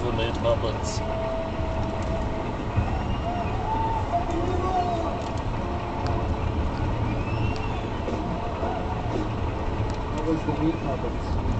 the meat moments. What was the meat moments?